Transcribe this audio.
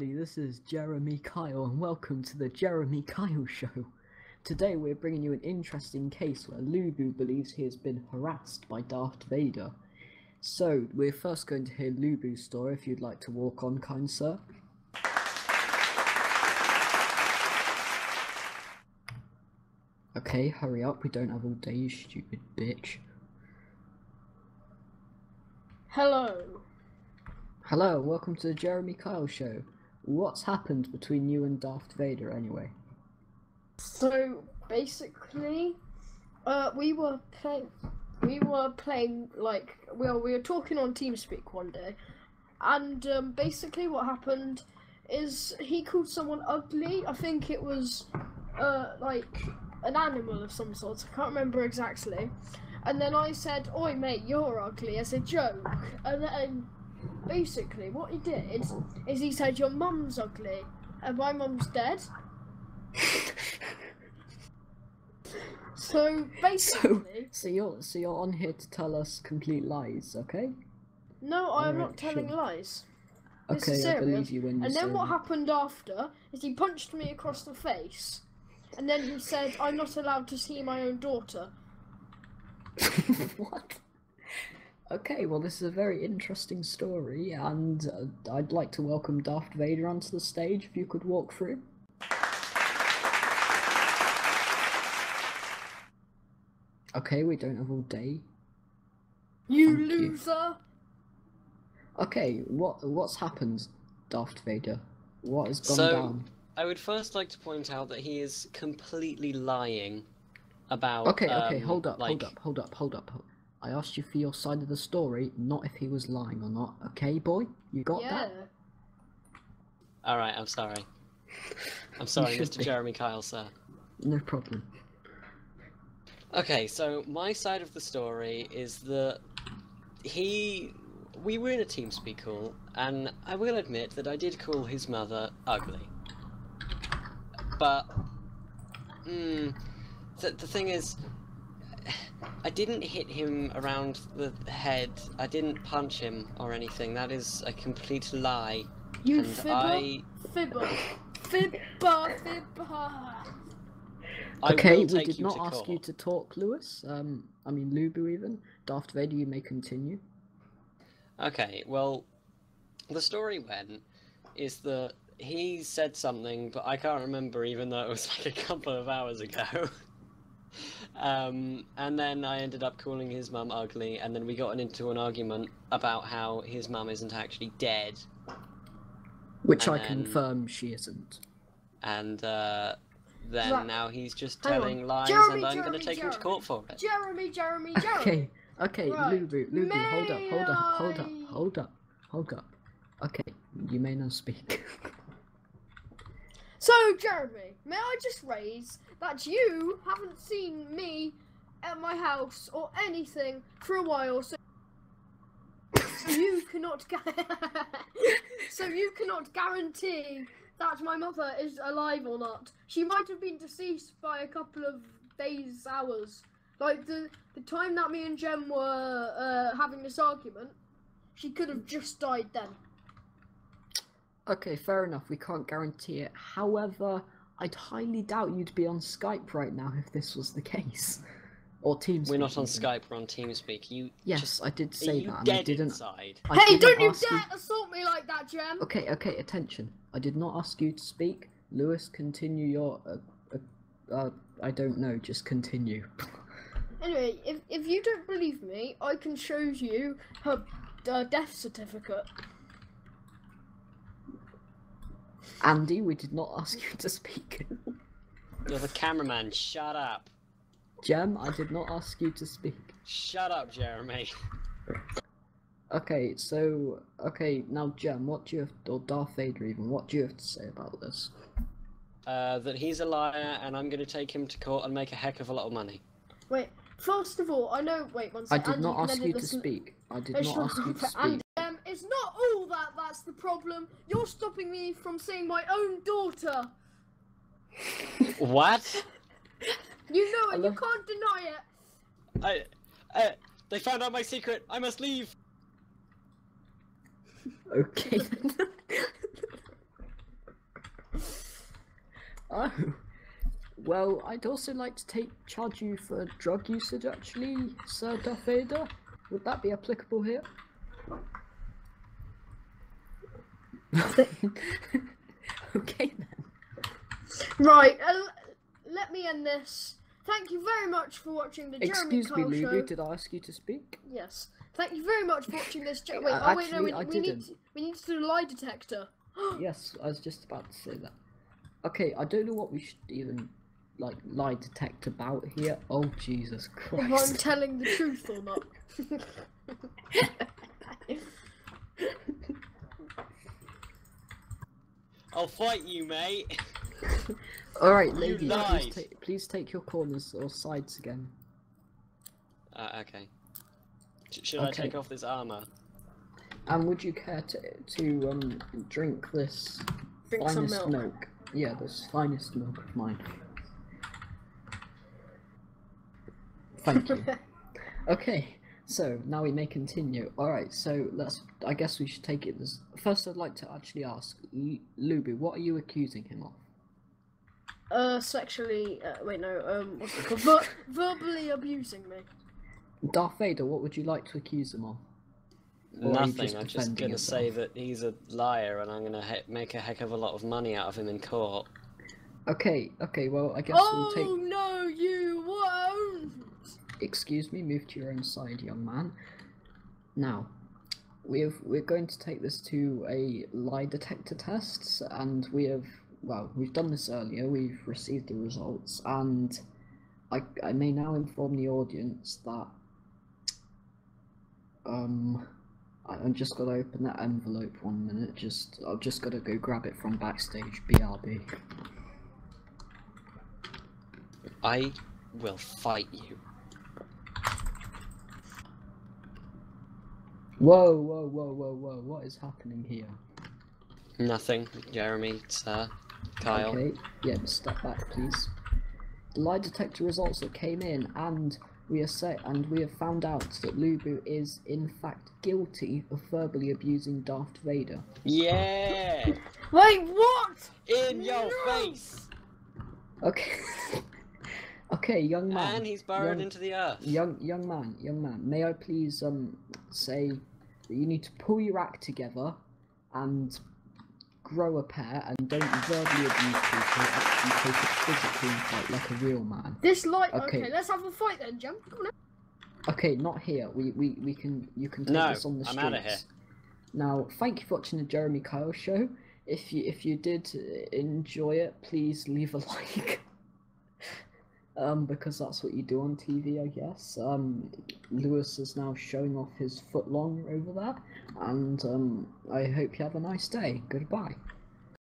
This is Jeremy Kyle, and welcome to the Jeremy Kyle Show. Today, we're bringing you an interesting case where Lubu believes he has been harassed by Darth Vader. So, we're first going to hear Lubu's story if you'd like to walk on, kind sir. Okay, hurry up, we don't have all day, you stupid bitch. Hello. Hello, welcome to the Jeremy Kyle Show. What's happened between you and Darth Vader, anyway? So basically, uh, we were playing. We were playing like well, we were talking on TeamSpeak one day, and um, basically what happened is he called someone ugly. I think it was uh, like an animal of some sort. I can't remember exactly. And then I said, "Oi, mate, you're ugly," as a joke. And then basically what he did is he said, "Your mum's ugly," and my mum's dead. So So, basically, so you're so you're on here to tell us complete lies, okay? no, I'm not telling sure. lies. This Okay, is I believe you when you And then what happened after is he punched me across the face, and then he said, "I'm not allowed to see my own daughter." what? Okay, well, this is a very interesting story, and uh, I'd like to welcome Darth Vader onto the stage. If you could walk through. Okay, we don't have all day. You Thank you. loser! Okay, what what's happened, Darth Vader? What has gone So- down? I would first like to point out that he is completely lying about. Okay, okay, um, hold up, like, hold up, hold up, hold up. I asked you for your side of the story, not if he was lying or not. Okay, boy, you got yeah. that? All right, I'm sorry. I'm sorry, Mr. be. Jeremy Kyle, sir. No problem. Okay, so my side of the story is that he. We were in a TeamSpeak call, and I will admit that I did call his mother ugly. But. Mm, the, the thing is. I didn't hit him around the head. I didn't punch him or anything. That is a complete lie. You and fibber, I. fibber, fibber, fibber. I okay, we did not to ask you to talk, Lewis. Um, I mean Lubu even. Darth Vader, you may continue. Okay, well, the story went is that he said something, but I can't remember, even though it was like a couple of hours ago. um, and then I ended up calling his mum ugly, and then we got into an argument about how his mum isn't actually dead, Which And I then- confirm she isn't. and uh, then Right. now he's just Hang on. telling lies, Jeremy, and I'm going to take him to court for it. Jeremy, Jeremy, Jeremy. Okay, okay, Right. Lubu, Lubu, hold up, hold up, hold up, hold up, hold up. Okay, you may now speak. So, Jeremy, may I just raise that you haven't seen me at my house or anything for a while, so you cannot so you cannot guarantee that my mother is alive or not. She might have been deceased by a couple of days, hours. Like the the time that me and Jem were uh, having this argument, she could have just died then. Okay, fair enough. We can't guarantee it. However, I'd highly doubt you'd be on Skype right now if this was the case, or Teams. We're not on Skype, we're on TeamSpeak. You Yes, just, I did say that, and I didn't. inside? I hey, didn't don't you ask dare assault me like that, Jem! Okay, okay, attention. I did not ask you to speak. Lewis, continue your. Uh, uh, uh, I don't know. Just continue. Anyway, if, if you don't believe me, I can show you her uh, death certificate. Andy, we did not ask you to speak. You're the cameraman. Shut up. Jem, I did not ask you to speak. Shut up, Jeremy. Okay, so okay, now Jem, what do you have, or Darth Vader even, what do you have to say about this? Uh, that he's a liar, and I'm going to take him to court and make a heck of a lot of money. Wait, first of all, I know. Wait, one I second. did Andy, not can ask edit you to speak. I did not shut ask you to speak. And um, it's not all that. That's the problem. You're stopping me from seeing my own daughter. What? You know it. You can't deny it. I, uh, they found out my secret. I must leave. Okay. Oh, well, I'd also like to take charge you for drug usage, actually, Sir Darth Vader. Would that be applicable here? okay then. Right, uh, let me end this. Thank you very much for watching the Jeremy Excuse me, Kyle Lulu. show. Did I ask you to speak? Yes. Thank you very much for watching this. Jer- Uh, wait, oh wait, no, we, we need to, we need to do the lie detector. yes, I was just about to say that. Okay, I don't know what we should even like lie detect about here. Oh Jesus Christ! if I'm telling the truth or not. fight you, mate. All right, You ladies, please, ta- please take your corners or sides again. Uh, okay. Sh- should I take off this armor? And would you care to to um drink this Drink some finest milk. milk? Yeah, this finest milk of mine. Thank you. Okay, so now we may continue. All right, so let's. I guess we should take it as. First, I'd like to actually ask L- Lubu, what are you accusing him of? Uh, sexually. Uh, wait, no. Um, what's it called? Ver- verbally abusing me. Darth Vader, what would you like to accuse him of? Or Nothing. just I'm just gonna say that he's a liar, and I'm gonna he- make a heck of a lot of money out of him in court. Okay, okay, well, I guess Oh we'll take. no, you won't. Excuse me, move to your own side, young man. Now, we have we're going to take this to a lie detector test, and we have well, we've done this earlier. We've received the results, and I I may now inform the audience that um. I- I'm just going to open that envelope one minute. Just I've just gotta go grab it from backstage. BRB. I will fight you. Whoa, whoa, whoa, whoa, whoa! What is happening here? Nothing, Jeremy, sir, Kyle. Okay, yeah, step back, please. The lie detector results that came in, and we are set, and we have found out that Lubu is in fact guilty of verbally abusing Darth Vader. Yeah, Wait, what? in your No. face. Okay, okay, young man, And he's burrowed young- into the earth. young young man, young man. May I please um say that you need to pull your act together and grow a pair, and don't verbally abuse people. Actually, take it physically and fight like a real man. This light. Okay. Okay. let's have a fight then, Jem. Come on. Okay, not here. We we, we can you can take No, this on the streets. I'm streets. outta here. Now, thank you for watching the Jeremy Kyle show. If you if you did uh, enjoy it, please leave a like. Um, because that's what you do on TV, I guess. Um, Lewis is now showing off his foot long over there, and um, I hope you have a nice day. Goodbye.